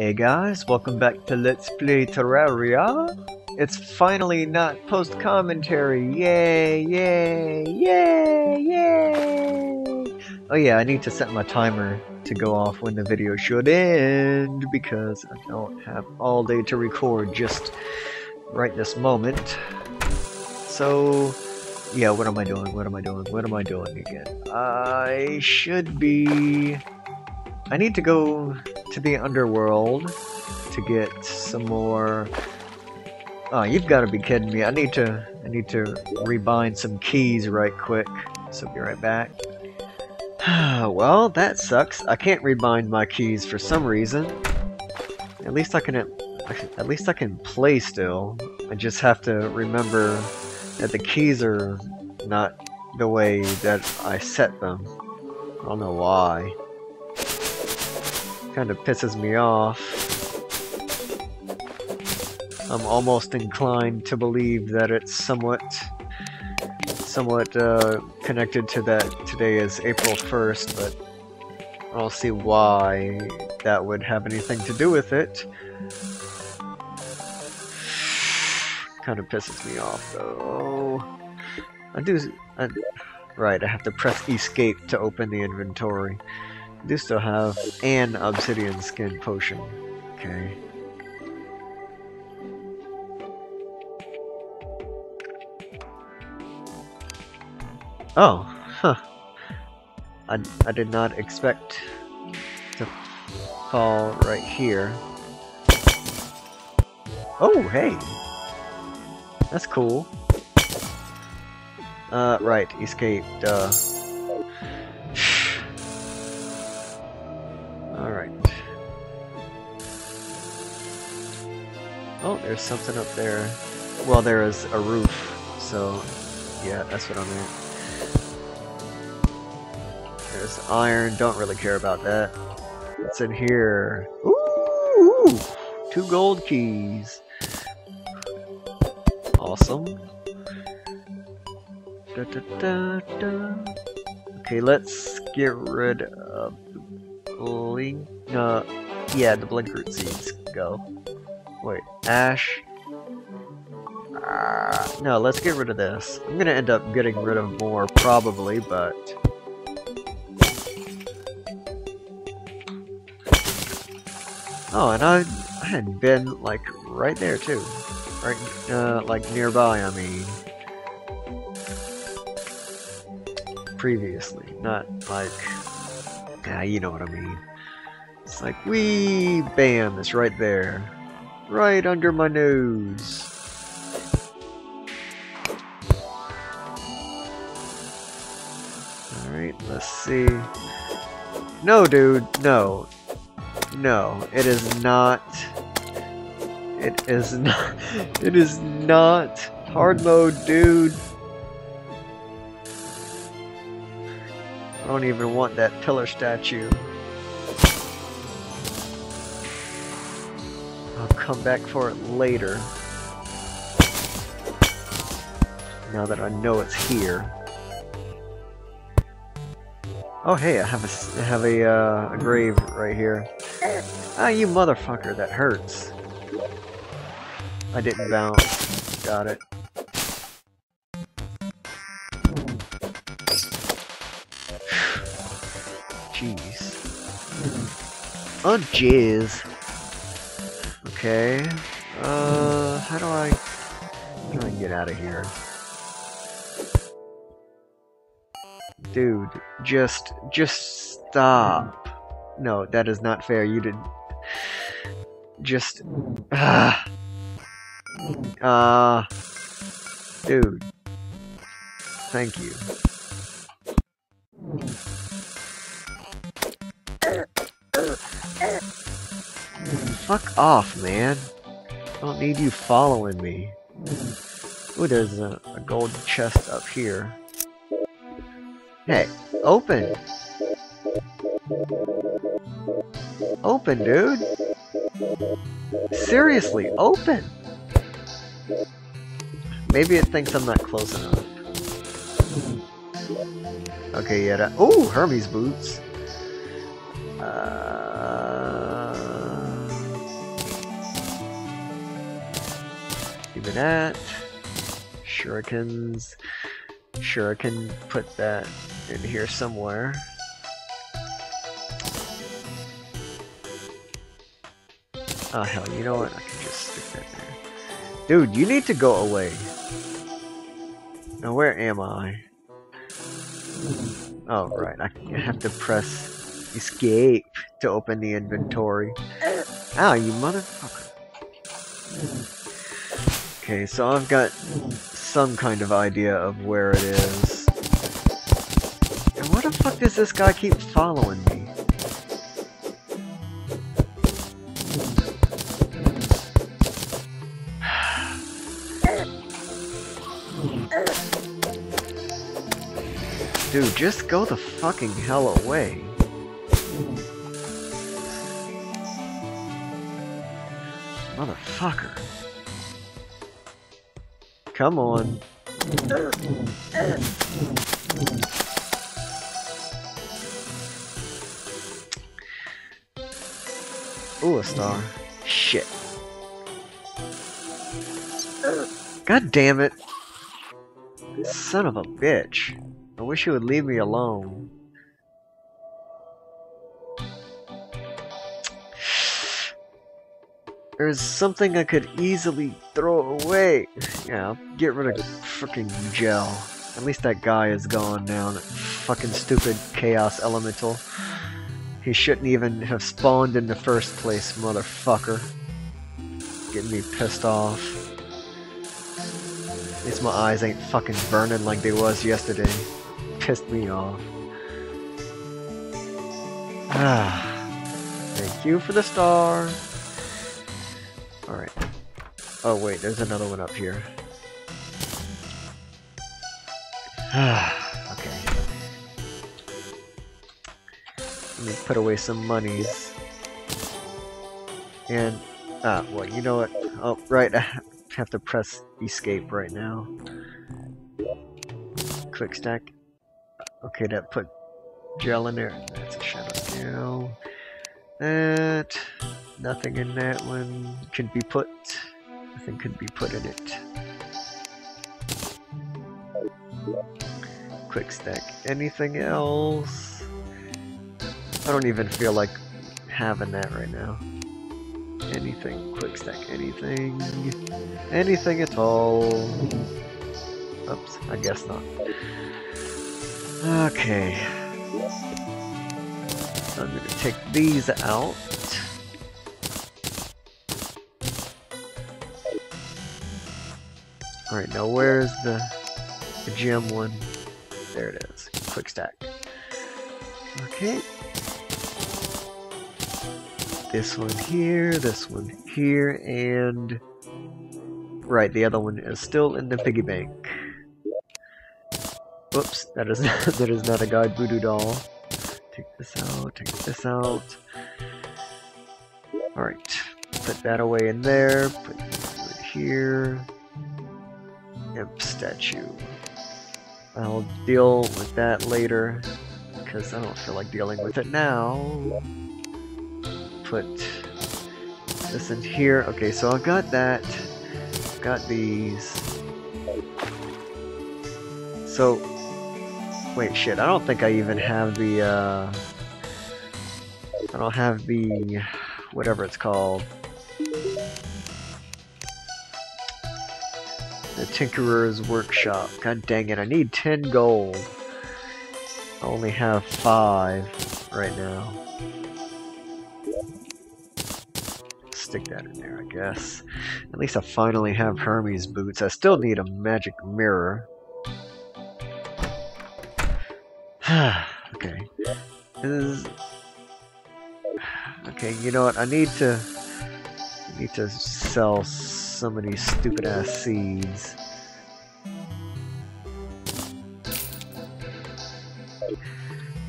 Hey guys, welcome back to Let's Play Terraria. It's finally not post-commentary. Yay, yay, yay, yay! Oh yeah, I need to set my timer to go off when the video should end because I don't have all day to record just right this moment. So, yeah, what am I doing? What am I doing? What am I doing again? I should be... I need to go to the underworld to get some more... Oh, you've got to be kidding me. I need to I need to rebind some keys right quick. So be right back. well, that sucks. I can't rebind my keys for some reason. At least I can at least I can play still. I just have to remember that the keys are not the way that I set them. I don't know why. Kind of pisses me off. I'm almost inclined to believe that it's somewhat somewhat uh, connected to that today is April 1st, but I'll see why that would have anything to do with it. Kind of pisses me off though. I do. I, right, I have to press escape to open the inventory. Do still have an obsidian skin potion. Okay. Oh, huh. I, I did not expect to fall right here. Oh, hey! That's cool. Uh, right, escape, duh. Oh, there's something up there. Well, there is a roof, so yeah, that's what I meant. There's iron, don't really care about that. What's in here? Ooh! Two gold keys. Awesome. Da, da, da. Okay, let's get rid of the blink. Uh, yeah, the blinkroot seeds. Go. Wait, ash. Uh, no, let's get rid of this. I'm gonna end up getting rid of more probably, but Oh, and I, I had been, like, right there, too. Right, uh, like, nearby, I mean. Previously, not, like... Yeah, you know what I mean. It's like, wee, bam, it's right there. Right under my nose. Alright, let's see. No, dude, no. No, it is not. It is not. It is not hard mode, dude. I don't even want that pillar statue. Come back for it later. Now that I know it's here. Oh hey, I have a, I have a, uh, a grave right here. Ah, you motherfucker, that hurts. I didn't bounce. Got it. Jeez. Oh, jeez. Okay. Uh, how do I... How do I get out of here? Dude, just... Just stop. No, that is not fair. You did just ah uh, dude. Thank you. Fuck off, man. I don't need you following me. Ooh, there's a, a gold chest up here. Hey, open! Open, dude. Seriously, open. Maybe it thinks I'm not close enough. Okay, yeah. That, Oh, Hermes boots. Uh, that. Shurikens. Sure, I can put that in here somewhere. Oh hell, you know what? I can just stick that there. Dude, you need to go away. Now where am I? Oh right, I have to press escape to open the inventory. Ah, you motherfucker. Okay, so I've got some kind of idea of where it is. And why the fuck does this guy keep following me? Dude, just go the fucking hell away. Motherfucker. Come on. Ooh, a star. Shit. God damn it. Son of a bitch. I wish you would leave me alone. There's something I could easily throw away. Yeah, get rid of freaking gel. At least that guy is gone now. That fucking stupid chaos elemental. He shouldn't even have spawned in the first place, motherfucker. Getting me pissed off. At least my eyes ain't fucking burning like they was yesterday. Pissed me off. Ah. Thank you for the star. Alright. Oh wait, there's another one up here. Ah, okay. Let me put away some monies. And, ah, well, you know what? Oh, right, I have to press escape right now. Quick stack. Okay, that put gel in there. That's a shadow scale. That Nothing in that one can be put. Nothing can be put in it. Quick stack. Anything else? I don't even feel like having that right now. Anything. Quick stack. Anything. Anything at all. Oops. I guess not. Okay. I'm to take these out. Alright, now where's the, the gem one? There it is. Quick stack. Okay. This one here, this one here, and... Right, the other one is still in the piggy bank. Whoops, that is not, that is not a guide voodoo doll. Take this out, take this out. Alright, put that away in there, put it here statue. I'll deal with that later, because I don't feel like dealing with it now. Put this in here. Okay, so I've got that. Got these. So, wait, shit, I don't think I even have the, uh, I don't have the, whatever it's called. The Tinkerer's Workshop. God dang it, I need 10 gold. I only have 5 right now. Stick that in there, I guess. At least I finally have Hermes boots. I still need a magic mirror. okay. Is... Okay, you know what? I need to... I need to sell some of these stupid ass seeds.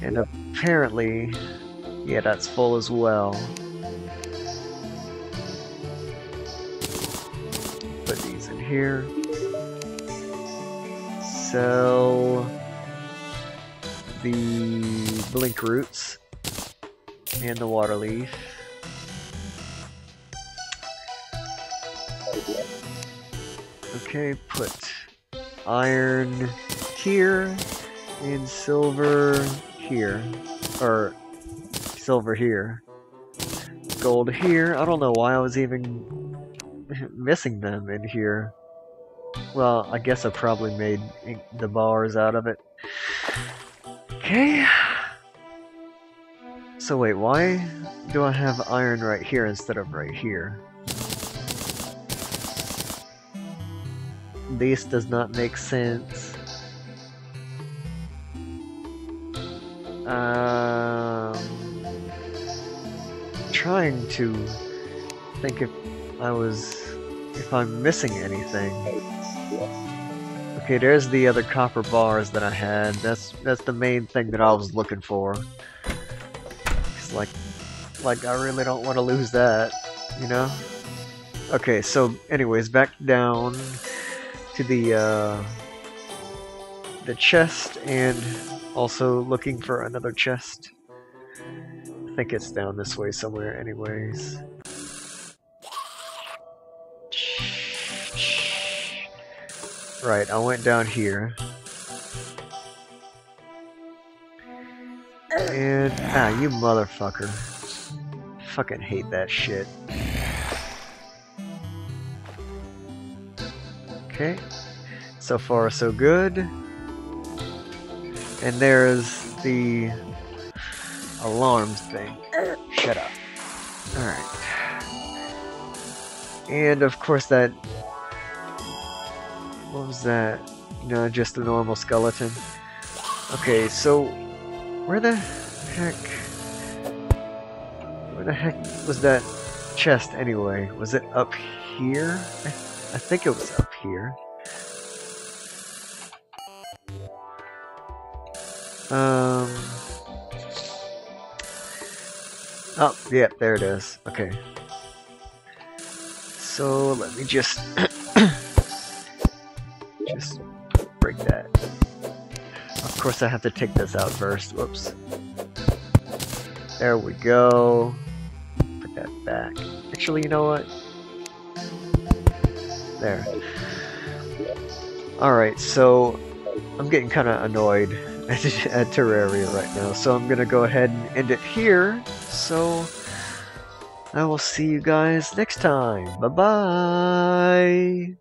And apparently, yeah, that's full as well. Put these in here. Sell the blinkroots and the waterleaf. Okay, put iron here and silver here. Or silver here. Gold here. I don't know why I was even missing them in here. Well, I guess I probably made the bars out of it. Okay. So wait, why do I have iron right here instead of right here? This does not make sense. Um, trying to think if I was if I'm missing anything. Okay, there's the other copper bars that I had. That's that's the main thing that I was looking for. It's like like I really don't want to lose that, you know? Okay, so anyways, back down to the uh, the chest and also looking for another chest. I think it's down this way somewhere anyways. Right, I went down here. And, ah, you motherfucker. Fucking hate that shit. Okay. So far, so good. And there's the alarms thing. Shut up. Alright. And of course that... What was that? No, just a normal skeleton. Okay, so... Where the heck... Where the heck was that chest anyway? Was it up here? I think it was up here. Um. Oh, yeah, there it is. Okay. So let me just just break that. Of course, I have to take this out first. Whoops. There we go. Put that back. Actually, you know what? There. Alright, so I'm getting kind of annoyed at, at Terraria right now, so I'm going to go ahead and end it here. So I will see you guys next time. Bye-bye!